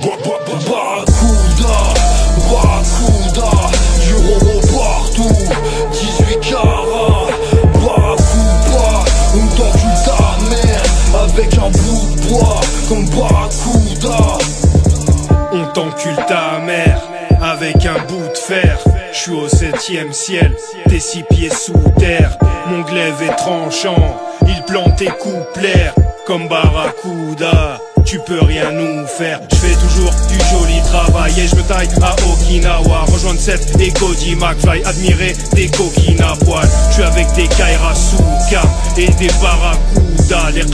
Barracuda, Barracuda, du roro partout, 18 carats, Barracuda, on t'encule ta mère avec un bout de bois comme Barracuda. On t'encule ta mère avec un bout de fer. Je suis au septième ciel, tes six pieds sous terre. Mon glaive est tranchant, il plante tes couplets comme Barracuda. Tu peux rien nous faire, je fais toujours du joli travail et je me taille à Okinawa. Rejoindre Seth et Cody McFly, admirer des coquines à poil. Je suis avec des Kairasuka et des Barracuda. Les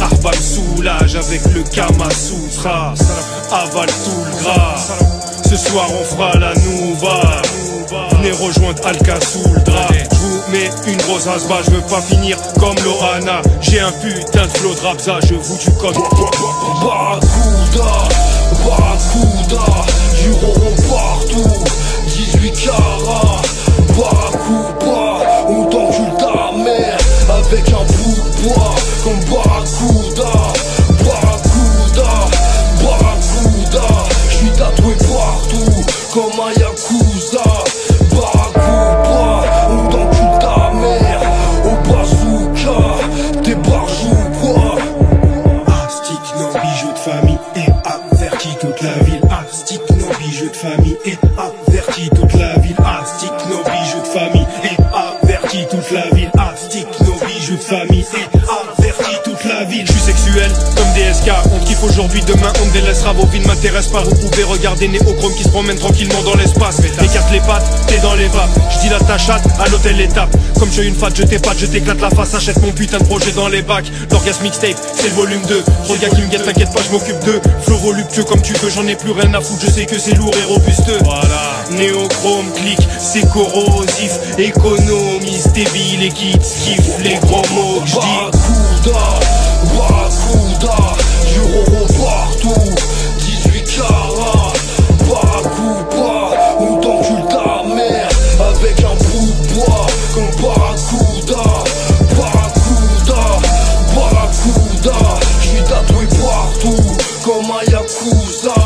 soulagent avec le Kamasutra. Avale tout le gras. Ce soir on fera la nouva Venez rejoindre Alka sous le drap Je vous mets une grosse asba Je veux pas finir comme Lohana. J'ai un putain de flow de rapza Je vous du code. Barracuda, Barracuda, du partout, 18 carats, Barracuda, on t'encule ta mère avec un bout de bois comme Barracuda, Barracuda, Barracuda, j'suis tatoué partout comme un amis aujourd'hui, demain on te délaissera. Vos vies ne m'intéressent pas, vous pouvez regarder Néochrome qui se promène tranquillement dans l'espace. Écarte les pattes, t'es dans les vapes. Je dis la ta chatte, à l'hôtel étape. Comme je suis une fat, je t'épate, je t'éclate la face. Achète mon putain de projet dans les bacs. L'orgasme mixtape, c'est le volume 2 Trop de gars qui me guettent, t'inquiète pas, je m'occupe d'eux. Flow voluptueux comme tu veux, j'en ai plus rien à foutre. Je sais que c'est lourd et robusteux Voilà. Néochrome, clic, c'est corrosif. Économise, débile et qui kiff Les gros mots que je dis go my Yakuza.